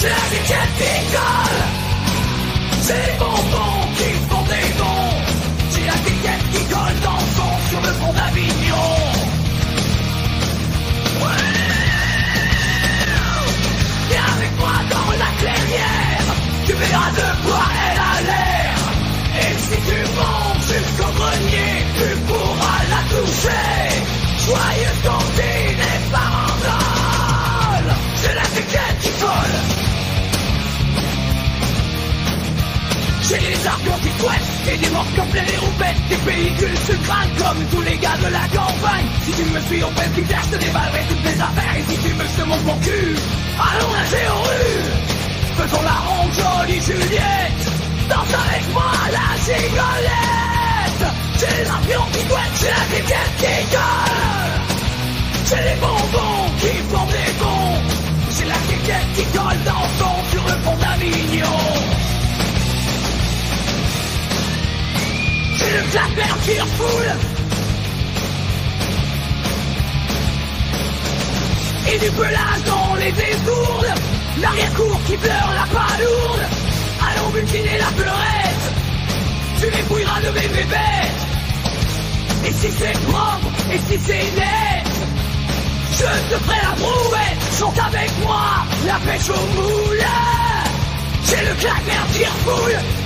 C'est la déquette qui colle C'est les bonbons qui font des bons C'est la déquette qui colle dans fond sur le pont d'Avignon Viens avec moi dans la clairière Tu verras de quoi elle a l'air Et si tu montes jusqu'au grenier Tu pourras J'ai les argots qui couettent Et des morts comme les roupettes. Des pellicules se crânent comme tous les gars de la campagne. Si tu me suis au père qui je te déballerai toutes mes affaires. Et si tu me te montres mon cul Allons nager aux rues. Faisons la ronde jolie Juliette. Danse avec moi la gigolette. C'est les avions qui couettent C'est la déquette qui colle. C'est les bonbons qui font des bons C'est la déquette qui colle dans le C'est le clapper qui refoule Et du pelage dans les détournes L'arrière-cour qui pleure la palourde Allons butiner la pleurette Tu m'épouilleras de mes bébêtes. Et si c'est propre, et si c'est net Je te ferai la brouette. Chante avec moi la pêche au moule J'ai le claqueur qui refoule